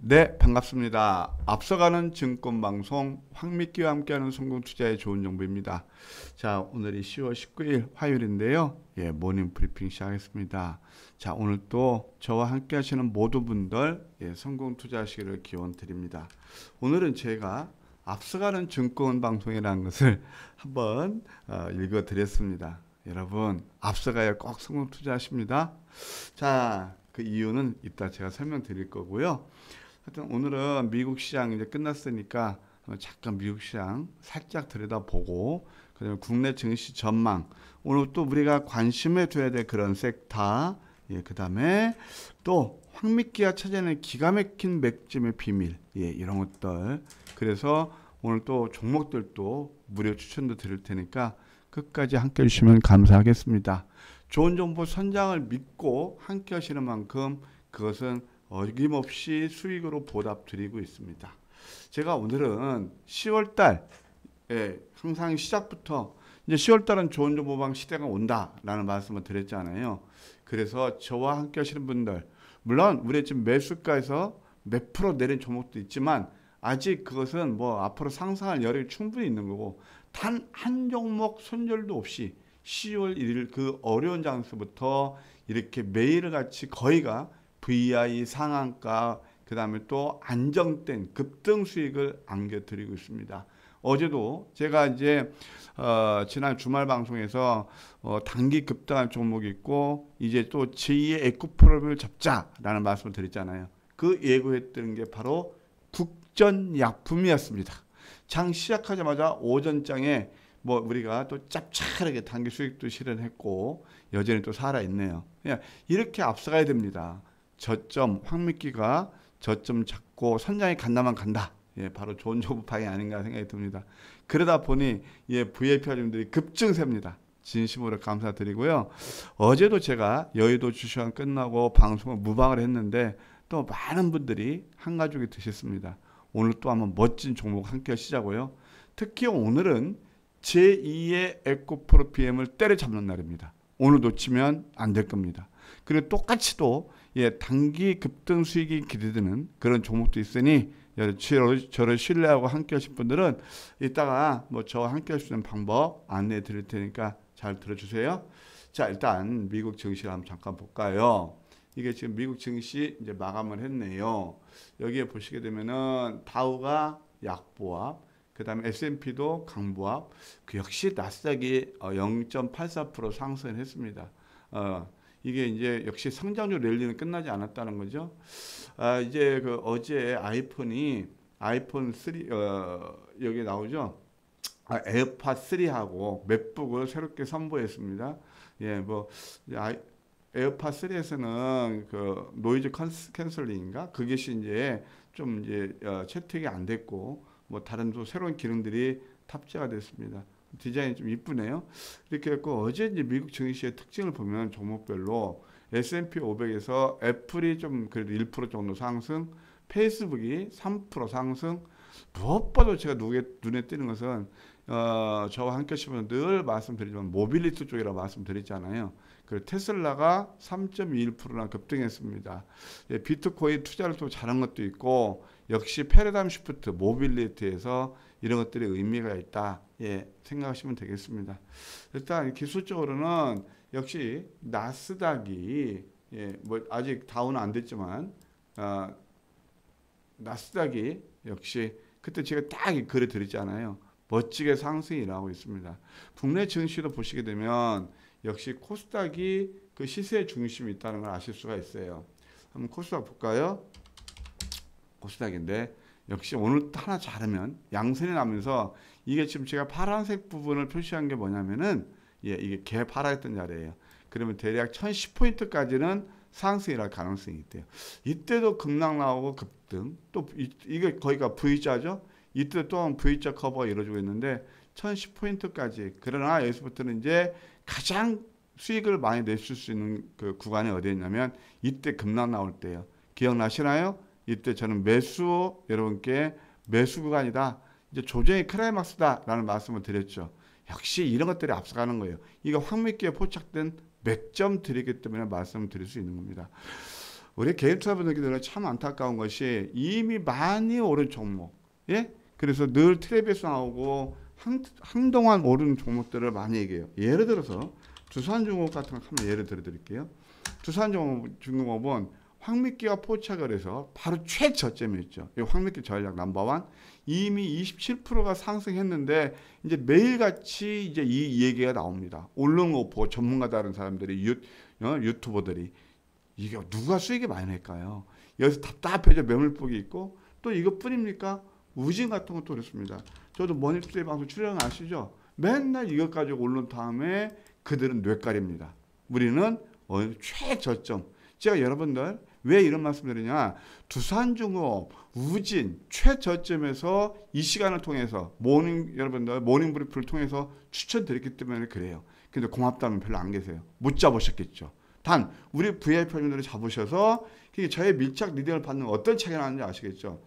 네, 반갑습니다. 앞서가는 증권방송 황맥기와 함께하는 성공투자의 좋은 정보입니다. 자, 오늘이 10월 19일 화요일인데요. 예, 모닝 브리핑 시작하겠습니다. 자, 오늘 또 저와 함께 하시는 모두 분들 예, 성공투자하시기를 기원 드립니다. 오늘은 제가 앞서가는 증권 방송이라는 것을 한번 어, 읽어 드렸습니다. 여러분, 앞서가야 꼭 성공 투자하십니다. 자, 그 이유는 이따 제가 설명드릴 거고요. 하여튼 오늘은 미국 시장 이제 끝났으니까 잠깐 미국 시장 살짝 들여다보고 그다음에 국내 증시 전망. 오늘 또 우리가 관심에 둬야 될 그런 섹터. 예 그다음에 또 황미끼가 찾아낸 기가 막힌 맥점의 비밀. 예 이런 것들. 그래서 오늘 또 종목들도 무료 추천도 드릴 테니까 끝까지 함께 해주시면 감사하겠습니다. 좋은 정보 선장을 믿고 함께 하시는 만큼 그것은 어김없이 수익으로 보답드리고 있습니다. 제가 오늘은 10월달 예, 항상 시작부터 이제 10월달은 좋은 정보방 시대가 온다라는 말씀을 드렸잖아요. 그래서 저와 함께 하시는 분들 물론 우리 지금 매수가에서 몇 프로 내린 종목도 있지만 아직 그것은 뭐 앞으로 상상할 여력이 충분히 있는 거고 단 한 종목 손절도 없이 10월 1일 그 어려운 장소부터 이렇게 매일같이 거의가 VI 상한가 그 다음에 또 안정된 급등 수익을 안겨드리고 있습니다. 어제도 제가 이제 어, 지난 주말 방송에서 어, 단기 급등한 종목이 있고 이제 또 제2의 에코프로를 잡자라는 말씀을 드렸잖아요. 그 예고했던 게 바로 국전약품이었습니다. 장 시작하자마자 오전장에 뭐 우리가 또 짭짤하게 단기 수익도 실현했고 여전히 또 살아 있네요. 이렇게 앞서가야 됩니다. 저점 황미끼가 저점 잡고 선장이 간다만 간다. 예, 바로 좋은 조부파이 아닌가 생각이 듭니다. 그러다 보니 예, VIP 회원들이 급증세입니다. 진심으로 감사드리고요. 어제도 제가 여의도 주시간 끝나고 방송을 무방을 했는데 또 많은 분들이 한 가족이 드셨습니다. 오늘 또 한번 멋진 종목 함께 하시자고요. 특히 오늘은 제2의 에코프로 PM을 때려잡는 날입니다. 오늘 놓치면 안 될 겁니다. 그리고 똑같이 또 예, 단기 급등 수익이 기대되는 그런 종목도 있으니 저를, 저를 신뢰하고 함께 하실 분들은 이따가 뭐 저와 함께 할 수 있는 방법 안내해 드릴 테니까 잘 들어주세요. 자, 일단 미국 증시를 한번 잠깐 볼까요? 이게 지금 미국 증시 이제 마감을 했네요. 여기에 보시게 되면은 다우가 약보합, 그 다음에 S&P도 강보합, 그 역시 나스닥이 0.84% 어, 상승했습니다. 어, 이게 이제 역시 성장률 랠리는 끝나지 않았다는 거죠. 아, 이제 그 어제 아이폰이 아이폰 3 어, 여기 나오죠. 아, 에어팟 3하고 맥북을 새롭게 선보였습니다. 예, 뭐 아이, 에어팟 3에서는 그 noise canceling인가 그것이 이제 좀 이제 어, 채택이 안 됐고 뭐 다른 또 새로운 기능들이 탑재가 됐습니다. 디자인이 좀 이쁘네요. 이렇게 했고 어제 이제 미국 증시의 특징을 보면 종목별로 S&P 500에서 애플이 좀 그래도 1% 정도 상승, 페이스북이 3% 상승. 무엇보다 제가 눈에, 눈에 띄는 것은 어, 저와 함께 하시면 늘 말씀드리지만 모빌리티 쪽이라 말씀드렸잖아요. 그 테슬라가 3.21%나 급등했습니다. 예, 비트코인 투자를 또 잘한 것도 있고 역시 paradigm shift mobility에서 이런 것들이 의미가 있다. 예, 생각하시면 되겠습니다. 일단 기술적으로는 역시 나스닥이 예, 뭐 아직 다운은 안 됐지만 어, 나스닥이 역시 그때 제가 딱 글을 드렸잖아요. 멋지게 상승이 일어나고 있습니다. 국내 증시도 보시게 되면 역시 코스닥이 그 시세 중심이 있다는 걸 아실 수가 있어요. 한번 코스닥 볼까요? 코스닥인데 역시 오늘 하나 자르면 양선이 나면서 이게 지금 제가 파란색 부분을 표시한 게 뭐냐면은 예, 이게 개 팔아했던 자리예요. 그러면 대략 1010포인트까지는 상승이랄 가능성이 있대요. 이때도 급락 나오고 급등 또 이, 이게 거기가 V자죠. 이때 또한 V자 커버가 이루어지고 있는데 1010포인트까지 그러나 여기서부터는 이제 가장 수익을 많이 내실 수 있는 그 구간이 어디였냐면 이때 급락 나올 때요. 기억나시나요? 이때 저는 매수 여러분께 매수 구간이다. 이제 조정의 크라이막스다라는 말씀을 드렸죠. 역시 이런 것들이 앞서가는 거예요. 이거 황미끼에 포착된 맥점 드리기 때문에 말씀을 드릴 수 있는 겁니다. 우리 개인 투자분들께서는 참 안타까운 것이 이미 많이 오른 종목, 예? 그래서 늘 트랩에서 나오고 한, 한동안 오른 종목들을 많이 얘기해요. 예를 들어서 두산중공업 같은 거 한번 예를 들어 드릴게요. 두산중공업은 황미끼가 포착을 해서 바로 최저점이었죠. 이 황미끼 전략 넘버원 이미 27%가 상승했는데 이제 매일같이 이제 이 얘기가 나옵니다. 올롱오퍼 전문가 다른 사람들이 유, 어, 유튜버들이 이게 누가 수익이 많이 낼까요? 여기서 답답해져 매물폭이 있고 또 이것뿐입니까? 우진 같은 것도 그렇습니다. 저도 머니투데이 방송 출연 아시죠? 맨날 이것 가지고 올른 다음에 그들은 뇌깔입니다. 우리는 어, 최저점. 제가 여러분들 왜 이런 말씀드리냐? 두산중공업, 우진 최저점에서 이 시간을 통해서 morning 여러분들 morning brief를 통해서 추천드렸기 때문에 그래요. 근데 고맙단 분 별로 안 계세요. 못 잡으셨겠죠. 단 우리 VIP 회원들을 잡으셔서 저의 밀착 leading을 받는 어떤 차이가 나는지 아시겠죠?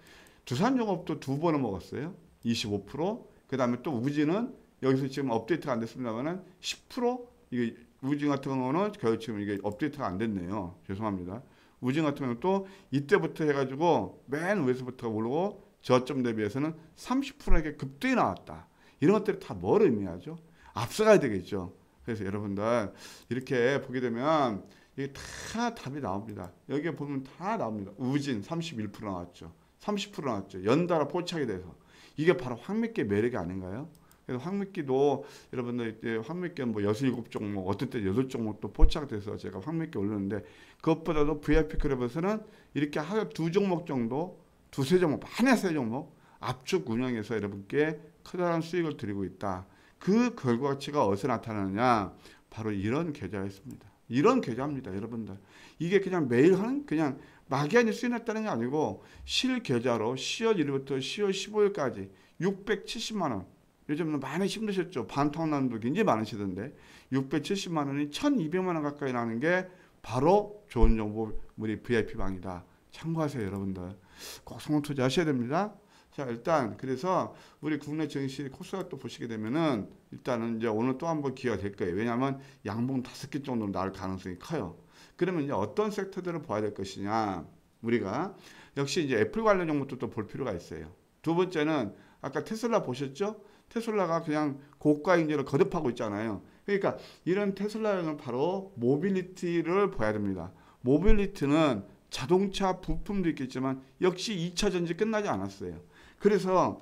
두산중공업도 두 번을 먹었어요. 25%. 그 다음에 또 우진은 여기서 지금 업데이트가 안 됐습니다만은 10% 이게 우진 같은 경우는 지금 이게 업데이트가 안 됐네요. 죄송합니다. 우진 같은 경우는 또 이때부터 해가지고 맨 위에서부터 오르고 저점 대비해서는 30%에게 급등이 나왔다. 이런 것들이 다 뭘 의미하죠? 앞서가야 되겠죠. 그래서 여러분들 이렇게 보게 되면 이게 다 답이 나옵니다. 여기에 보면 다 나옵니다. 우진 31% 나왔죠. 30% 나왔죠. 연달아 포착이 돼서. 이게 바로 황미끼 매력이 아닌가요? 그래서 황미끼도 여러분들 이제 황미끼는 뭐 여섯 일곱 종목 어떤 때 여덟 종목도 포착돼서 제가 황미끼 올렸는데 그것보다도 VIP 클럽에서는 이렇게 하루 두 종목 정도 두세 종목 한해 세 종목 압축 운영해서 여러분께 커다란 수익을 드리고 있다. 그 결과치가 어디서 나타나느냐? 바로 이런 계좌였습니다. 이런 계좌입니다, 여러분들. 이게 그냥 매일 하는 그냥 막연히 수익났다는 게 아니고 실 계좌로 10월 1일부터 10월 15일까지 670만 원. 요즘은 많이 힘드셨죠. 반통난도 굉장히 많으시던데 670만 원이 1,200만 원 가까이 나는 게 바로 좋은 정보 우리 VIP 방이다. 참고하세요, 여러분들. 꼭 성공 투자하셔야 됩니다. 자, 일단 그래서 우리 국내 증시 코스닥 또 보시게 되면은 일단은 이제 오늘 또 한번 기회가 될 거예요. 왜냐하면 양봉 다섯 개 정도 나올 가능성이 커요. 그러면 이제 어떤 섹터들을 봐야 될 것이냐? 우리가 역시 이제 애플 관련 종목도 또 볼 필요가 있어요. 두 번째는 아까 테슬라 보셨죠? 테슬라가 그냥 고가 행진을 거듭하고 있잖아요. 그러니까 이런 테슬라는 바로 mobility를 봐야 됩니다. mobility는 자동차 부품도 있겠지만 역시 2차 전지 끝나지 않았어요. 그래서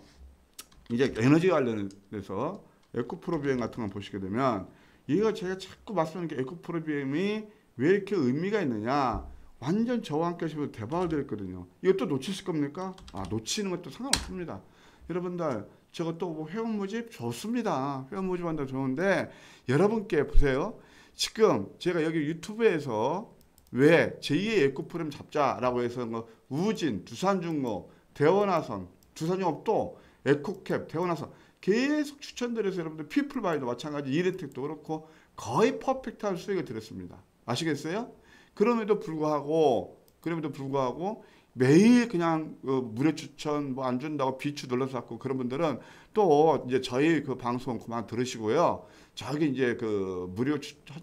이제 에너지 관련해서 에코프로 비엠 같은 거 보시게 되면 이거 제가 자꾸 말씀하는 게 에코프로 비엠이 왜 이렇게 의미가 있느냐 완전 저와 함께 하시면 대박을 드렸거든요. 이것도 놓치실 겁니까? 아 놓치는 것도 상관없습니다. 여러분들 저것도 뭐 회원 모집 좋습니다. 회원 모집한다 좋은데 여러분께 보세요. 지금 제가 여기 유튜브에서 왜 제2의 에코프렘 잡자라고 해서 뭐 우진, 두산중공, 대원화선, 두산용업도 에코캡, 대원화선 계속 추천드려서 여러분들 피플바이도 마찬가지 이레텍도 그렇고 거의 퍼펙트한 수익을 드렸습니다. 아시겠어요? 그럼에도 불구하고 그럼에도 불구하고 매일 그냥 그 무료 추천 뭐 안 준다고 비추 눌러서 갖고 그런 분들은 또 이제 저희 그 방송 그만 들으시고요. 저기 이제 그 무료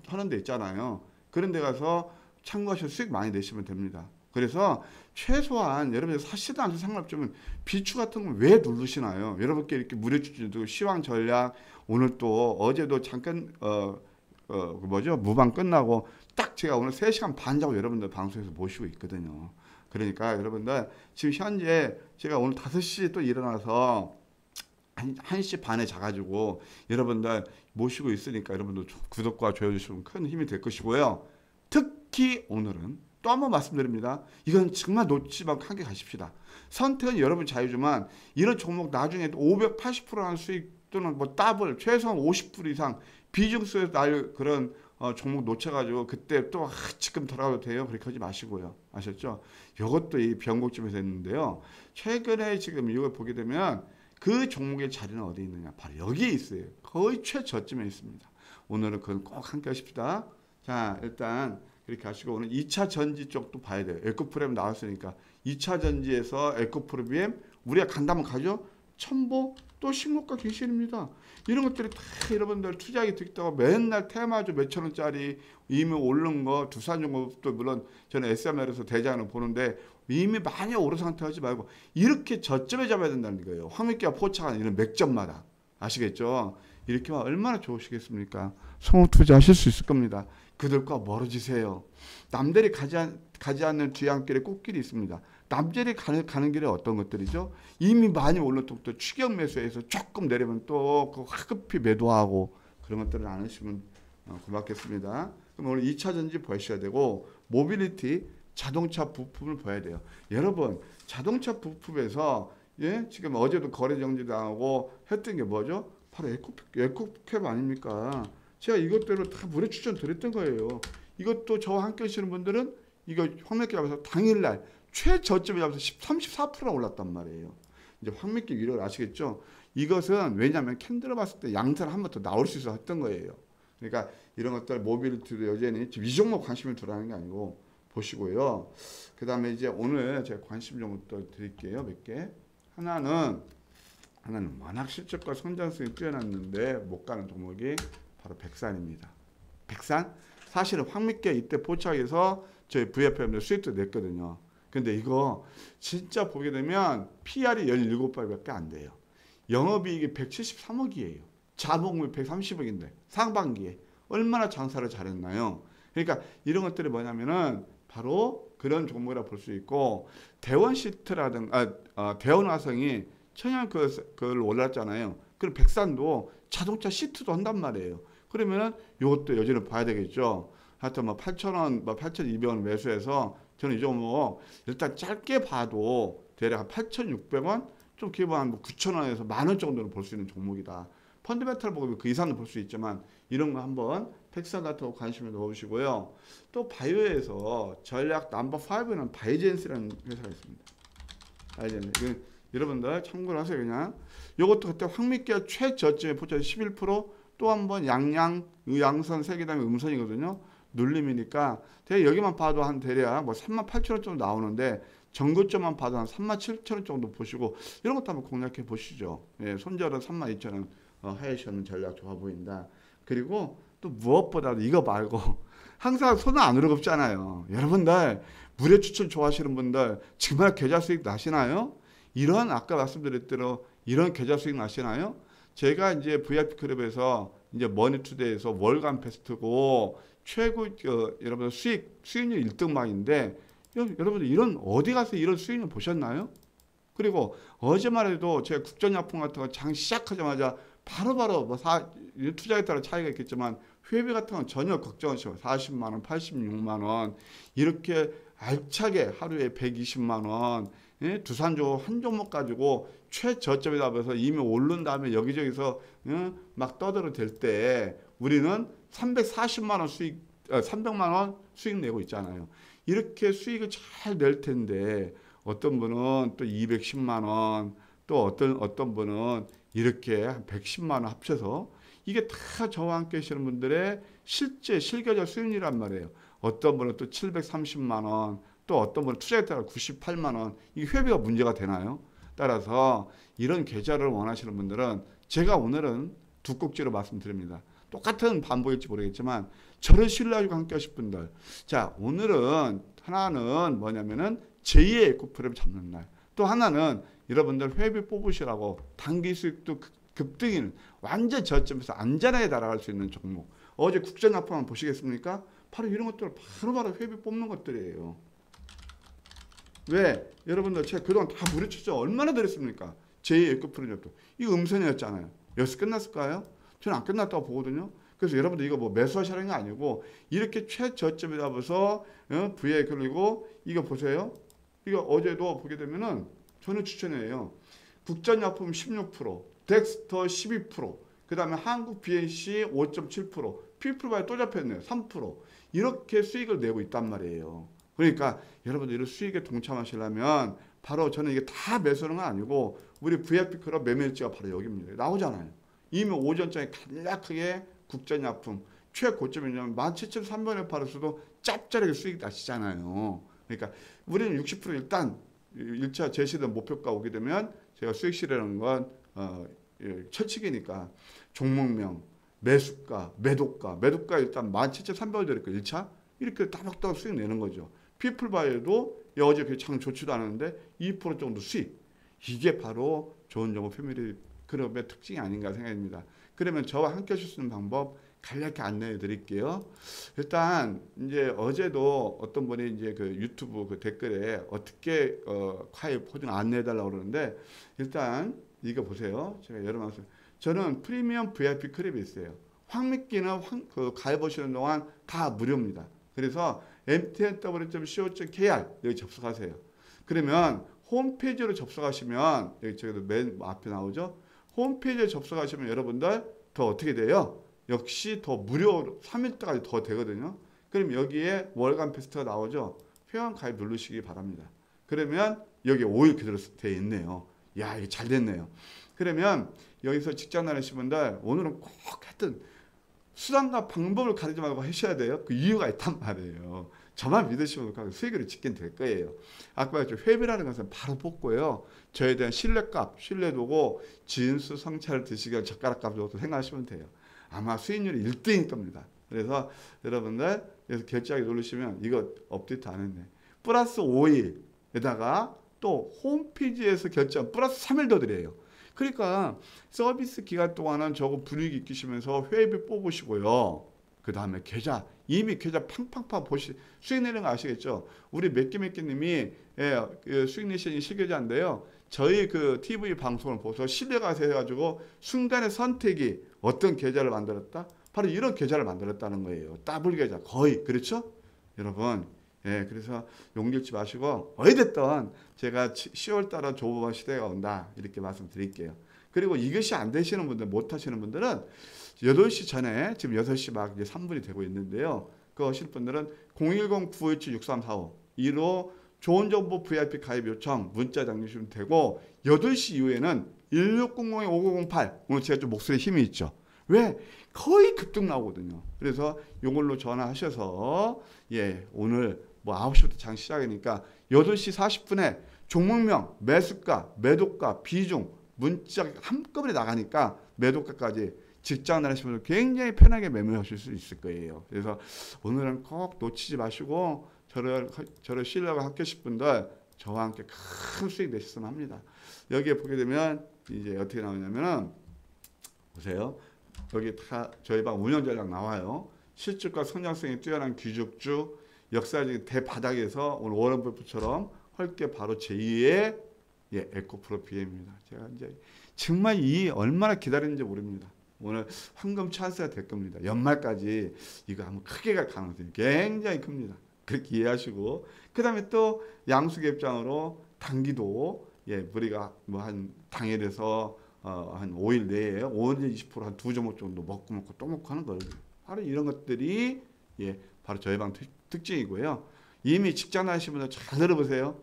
하는 데 있잖아요. 그런 데 가서 참고하셔서 수익 많이 내시면 됩니다. 그래서 최소한 여러분들 사시도 않아도 상관없지만 비추 같은 건 왜 누르시나요? 여러분께 이렇게 무료 추천도 시황 전략 오늘 또 어제도 잠깐 어, 어, 그 뭐죠? 무방 끝나고 딱 제가 오늘 3시간 반 자고 여러분들 방송에서 모시고 있거든요. 그러니까 여러분들 지금 현재 제가 오늘 5시에 또 일어나서 1시 반에 자가지고 여러분들 모시고 있으니까 여러분들 구독과 좋아요 주시면 큰 힘이 될 것이고요. 특히 오늘은 또 한 번 말씀드립니다. 이건 정말 놓치지 말고 함께 가십시다. 선택은 여러분 자유지만 이런 종목 나중에 580%라는 수익 또는 뭐 더블 최소한 50% 이상 비중수에서 날 그런 어, 종목 놓쳐가지고 그때 또 아, 지금 돌아가도 돼요. 그렇게 하지 마시고요. 아셨죠? 이것도 이 변곡점에서 했는데요. 최근에 지금 이걸 보게 되면 그 종목의 자리는 어디 있느냐? 바로 여기에 있어요. 거의 최저점에 있습니다. 오늘은 그건 꼭 함께 하십시다. 자, 일단 이렇게 하시고 오늘 2차 전지 쪽도 봐야 돼요. 에코프렘 나왔으니까 2차 전지에서 에코프렘 우리가 간다면 가죠? 첨보 또또 신고가 갱신입니다. 이런 것들이 다 여러분들 투자하기 듣다가 맨날 테마주 몇천 원짜리 이미 오른 거 두산중공업도 물론 저는 SML에서 대장을 보는데 이미 많이 오른 상태 하지 말고 이렇게 저점에 잡아야 된다는 거예요. 황미기와 포착하는 이런 맥점마다 아시겠죠? 이렇게 하면 얼마나 좋으시겠습니까? 성우 투자하실 수 있을 겁니다. 그들과 멀어지세요. 남들이 가지, 않, 가지 않는 뒤안길에 꽃길이 있습니다. 남들이 가는, 가는 길에 어떤 것들이죠? 이미 많이 톡도 추격 매수해서 조금 내리면 또 그 화급히 매도하고 그런 것들을 안 하시면 어, 고맙겠습니다. 그럼 오늘 2차 전지 보셔야 되고 모빌리티 자동차 부품을 봐야 돼요. 여러분 자동차 부품에서 예 지금 어제도 거래 정지 당하고 했던 게 뭐죠? 바로 에코 에코캡 아닙니까? 제가 이것대로 다 무료 추천 드렸던 거예요. 이것도 저와 함께 하시는 분들은 이거 황맥기 잡아서 당일날 최저점에 잡아서 10, 34%나 올랐단 말이에요. 이제 황맥기 위력을 아시겠죠? 이것은 왜냐하면 캔들을 봤을 때 양산 한번 더 나올 수 있어 했던 거예요. 그러니까 이런 것들 모빌리티도 여전히 이 종목 관심을 두라는 게 아니고 보시고요. 그 다음에 이제 오늘 제가 관심 종목도 드릴게요. 몇 개. 하나는 하나는 워낙 실적과 성장성이 뛰어났는데 못 가는 종목이 바로 백산입니다. 백산 사실은 황미께 이때 포착해서 저희 VFM도 수익도 냈거든요. 근데 이거 진짜 보게 되면 PR이 17배밖에 안 돼요. 영업이익이 173억이에요. 자본금이 130억인데 상반기에 얼마나 장사를 잘했나요? 그러니까 이런 것들이 뭐냐면은 바로 그런 종목이라 볼 수 있고 대원 시트라든가 아, 아, 대원 화성이 천연 그, 그걸 올랐잖아요. 그럼 백산도 자동차 시트도 한단 말이에요. 그러면은 이것도 여전히 봐야 되겠죠. 하여튼 뭐 8,000원, 뭐 8,200원 매수해서 저는 이거 뭐 일단 짧게 봐도 대략 8,600원 좀 기본 한뭐 9,000원에서 만 원 정도는 볼 수 있는 종목이다. 펀드멘탈 보고 그 이상도 볼 수 있지만 이런 거 한번 텍사 같은 거 관심을 넣어보시고요. 또 바이오에서 전략 넘버 5는 바이젠스라는 회사가 있습니다. 바이젠스. 여러분들 참고를 하세요 그냥. 이것도 그때 황미기가 최저점에 포착 11%또 한 번 양양 양선 세계당의 음선이거든요. 눌림이니까 대략 여기만 봐도 한 대략 뭐 3만 8천 원 정도 나오는데 전고점만 봐도 한 3만 7천 원 정도 보시고 이런 것도 한번 공략해 보시죠. 예, 손절은 3만 2천 원 어, 하이셔는 전략 좋아 보인다. 그리고 또 무엇보다도 이거 말고 항상 손은 안 으르겁잖아요. 여러분들 무료 추천 좋아하시는 분들 정말 계좌 수익 나시나요? 이런 아까 말씀드렸대로 이런 계좌 수익 나시나요? 제가 이제 VIP 클럽에서 이제 머니투데이에서 월간 베스트고 최고 어, 여러분 수익 수익률 1등방인데 여러분들 이런 어디 가서 이런 수익률 보셨나요? 그리고 어제만 해도 제가 국전약품 같은 거 장 시작하자마자 바로바로 뭐 사, 투자에 따라 차이가 있겠지만 회비 같은 건 전혀 걱정하시고 40만 원, 86만 원 이렇게 알차게 하루에 120만 원 예? 두산 조 한 종목 가지고 최저점에 답해서 이미 오른 다음에 여기저기서 예? 막 떠들어 댈 때 우리는 340만 원 수익, 300만 어, 원 수익 내고 있잖아요. 이렇게 수익을 잘 낼 텐데 어떤 분은 또 210만 원, 또 어떤 어떤 분은 이렇게 한 110만 원 합쳐서 이게 다 저와 함께 계시는 분들의 실제 실계적 수익이란 말이에요. 어떤 분은 또 730만 원, 또 어떤 분은 투자에 따라 98만 원. 이 회비가 문제가 되나요? 따라서 이런 계좌를 원하시는 분들은 제가 오늘은 두 꼭지로 말씀드립니다. 똑같은 반복일지 모르겠지만 저를 신뢰하고 함께 하실 분들. 자, 오늘은 하나는 뭐냐면은 제2의 에코프랩 잡는 날. 또 하나는 여러분들 회비 뽑으시라고 단기 수익도 급등인 완전 저점에서 안전하게 날아갈 수 있는 종목. 어제 국전납품 보시겠습니까? 바로 이런 것들 바로바로 회비 뽑는 것들이에요. 왜? 여러분들 제가 그동안 다 무리쳤죠. 얼마나 드렸습니까? 제2의 에코 프로젝트. 이거 음선이었잖아요. 여기서 끝났을까요? 저는 안 끝났다고 보거든요. 그래서 여러분들 이거 뭐 매수하시라는 게 아니고 이렇게 최저점에 잡아서 어? VA 그리고 이거 보세요. 이거 어제도 보게 되면은 저는 추천해요. 국전약품 16%, 덱스터 12%, 그 다음에 한국 BNC 5.7%, 피플바에 또 잡혔네요. 3%. 이렇게 수익을 내고 있단 말이에요. 그러니까 여러분들 이런 수익에 동참하시려면 바로 저는 이게 다 매수하는 건 아니고 우리 VIP 클럽 매매일지가 바로 여기입니다. 나오잖아요. 이미 오전장에 간략하게 국전약품 최고점이냐면 17,300원에 팔았어도 짭짤하게 수익 나시잖아요. 그러니까 우리는 60% 일단 1차 제시된 목표가 오게 되면 제가 수익 실현하는 건 어, 예, 철칙이니까 종목명, 매수가, 매도가, 매도가 일단 17,300원 드렸고 1차 이렇게 따박따박 수익 내는 거죠. 피플바이오도 어제 그참 좋지도 않았는데 2% 정도 수익. 이게 바로 좋은 정보 패밀리 그룹의 특징이 아닌가 생각합니다. 그러면 저와 함께 하실 수 있는 방법 간략히 안내해 드릴게요. 일단 이제 어제도 어떤 분이 이제 그 유튜브 그 댓글에 어떻게 어 가입 호등 안내해 달라고 그러는데 일단 이거 보세요. 제가 여러 번 저는 프리미엄 VIP 클럽이 있어요. 황미끼는 황, 그 가입하시는 동안 다 무료입니다. 그래서 mtnw.co.kr 여기 접속하세요. 그러면 홈페이지로 접속하시면 여기 저기도 맨 앞에 나오죠. 홈페이지에 접속하시면 여러분들 더 어떻게 돼요? 역시 더 무료 3일까지 더 되거든요. 그럼 여기에 월간 패스트가 나오죠. 회원 가입 누르시기 바랍니다. 그러면 여기 5일 그대로 돼 있네요. 야, 이게 잘 됐네요. 그러면 여기서 직장 다니시는 분들 오늘은 꼭 하여튼 수단과 방법을 가리지 말고 하셔야 돼요. 그 이유가 있단 말이에요. 저만 믿으시면 수익을 짓긴 될 거예요. 아까 말했죠. 회비라는 것은 바로 뽑고요. 저에 대한 신뢰값, 신뢰도고 진수 성찰을 드시기 젓가락값 정도 생각하시면 돼요. 아마 수익률이 1등일 겁니다. 그래서 여러분들 여기서 결제하기 누르시면 이거 업데이트 안 했네. 플러스 5일에다가 또 홈페이지에서 결제한 플러스 3일 더 드려요. 그러니까 서비스 기간 동안은 저거 분위기 끼시면서 회비 뽑으시고요. 그 다음에 계좌 이미 계좌 팡팡팡 보시 수익 내는 거 아시겠죠? 우리 몇개몇개님이 예, 그 수익 내시는 실계좌인데요. 저희 그 TV 방송을 보서 신뢰가 해가지고 순간의 선택이 어떤 계좌를 만들었다? 바로 이런 계좌를 만들었다는 거예요. 더블 계좌 거의 그렇죠? 여러분 예, 그래서 용기 잃지 마시고 어디됐든 제가 10월 달에 조보반 시대가 온다 이렇게 말씀드릴게요. 그리고 이것이 안 되시는 분들 못 하시는 분들은 8시 전에 지금 6시 막 이제 3분이 되고 있는데요. 그 하실 분들은 010-917-6345 이로 좋은 정보 VIP 가입 요청 문자 남기시면 되고 8시 이후에는 1600-5908 오늘 제가 좀 목소리에 힘이 있죠. 왜? 거의 급등 나오거든요. 그래서 이걸로 전화하셔서 예 오늘 뭐 9시부터 장 시작이니까 8시 40분에 종목명, 매수가, 매도가, 비중, 문자 한꺼번에 나가니까 매도가까지 직장 다니시는 분들 굉장히 편하게 매매하실 수 있을 거예요. 그래서 오늘은 꼭 놓치지 마시고 저를 저를 신뢰하고 학교실 분들 저와 함께 큰 수익 내셨으면 합니다. 여기에 보게 되면 이제 어떻게 나오냐면은 보세요. 여기 다 저희 방 운영 전략 나와요. 실적과 성장성이 뛰어난 귀족주 역사적인 대바닥에서 오늘 워런 버핏처럼 헐게 바로 제2의 예, 에코프로 BM입니다. 제가 이제 정말 이 얼마나 기다렸는지 모릅니다. 오늘 황금 찬스가 될 겁니다. 연말까지 이거 한번 크게 갈 가능성이 굉장히 큽니다. 그렇게 이해하시고 그 다음에 또 양수개입장으로 단기도 예 우리가 뭐 한 당일에서 어, 한 5일 내에 5일 20%한 두 종목 정도 먹고 먹고 또 먹고 하는 거예요. 바로 이런 것들이 예 바로 저희 방 특징이고요. 이미 직장 다니시는 분들 잘 들어보세요.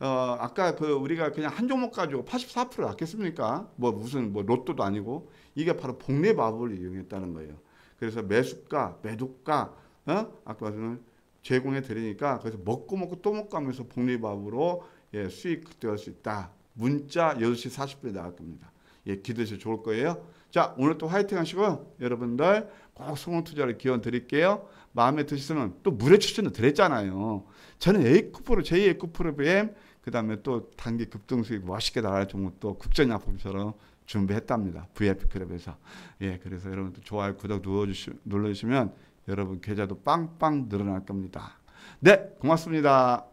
어, 아까 그 우리가 그냥 한 종목 가지고 84% 낫겠습니까? 뭐 무슨 뭐 로또도 아니고 이게 바로 복리 마법을 이용했다는 거예요. 그래서 매수가, 매도가, 어? 아까 저는 제공해 드리니까 그래서 먹고 먹고 또 먹고 하면서 복리밥으로 예, 수익 되할 수 있다. 문자 8시 40분에 나갈 겁니다. 예, 기대해 좋을 거예요. 자, 오늘 또 화이팅 하시고요. 여러분들 꼭 성공 투자를 기원 드릴게요. 마음에 드시면 또 무료 추천도 드렸잖아요. 저는 A쿠프로, 제2 A쿠프로 BM, 그 다음에 또 단기 급등 수익 멋있게 나갈 종목 또 국전약품처럼 준비했답니다. VIP 클럽에서. 예, 그래서 여러분 또 좋아요, 구독 눌러주시, 눌러주시면 여러분 계좌도 빵빵 늘어날 겁니다. 네, 고맙습니다.